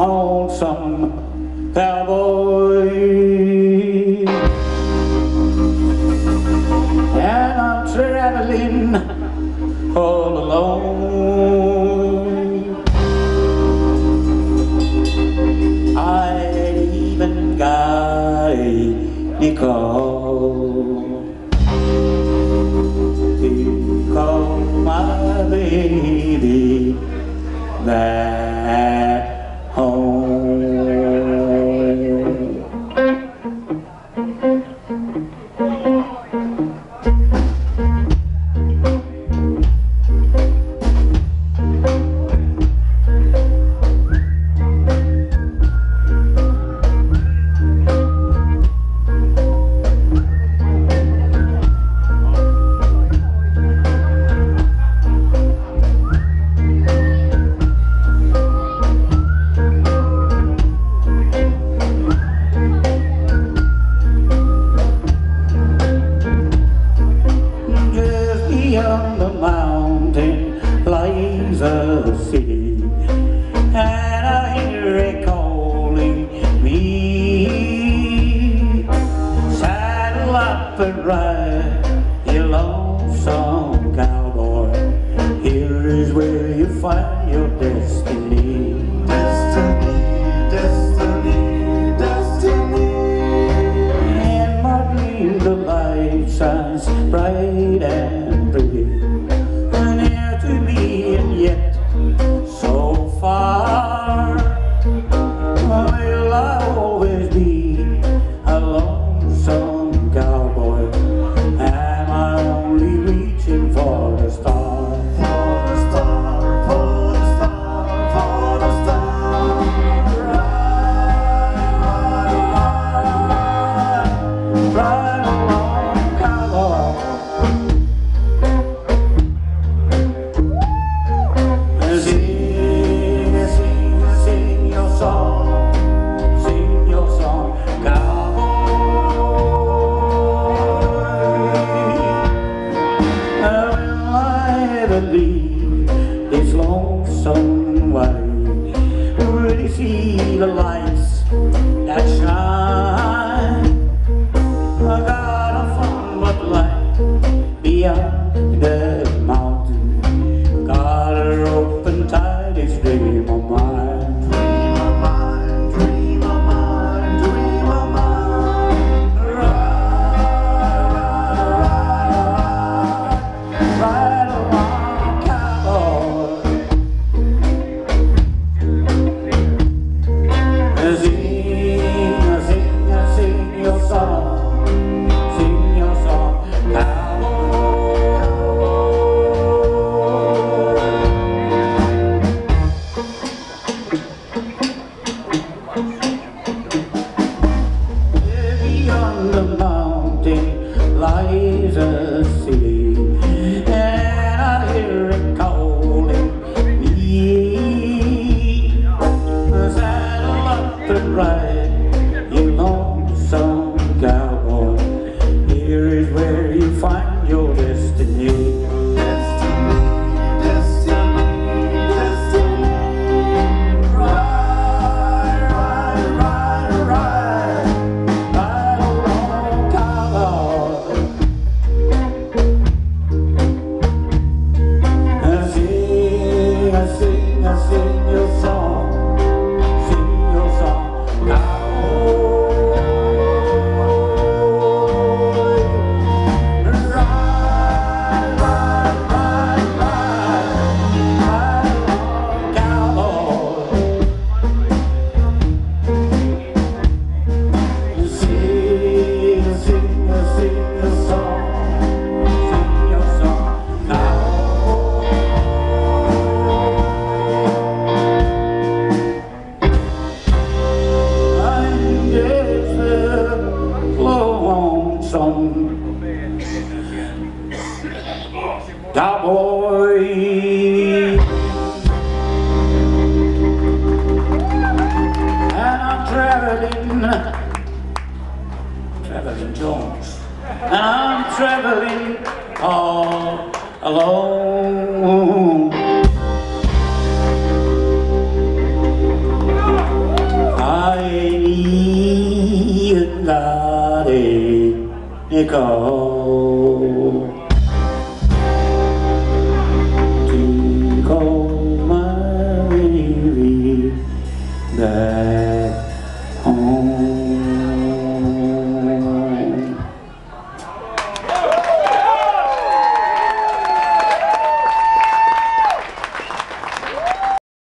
lonesome cowboy. And I'm traveling all alone. I even got a call. He called my baby that sun's bright and see the lights that shine. I got a fun but light beyond the life a city. down. Cowboy. And I'm traveling, traveling Jones. And I'm traveling all alone. because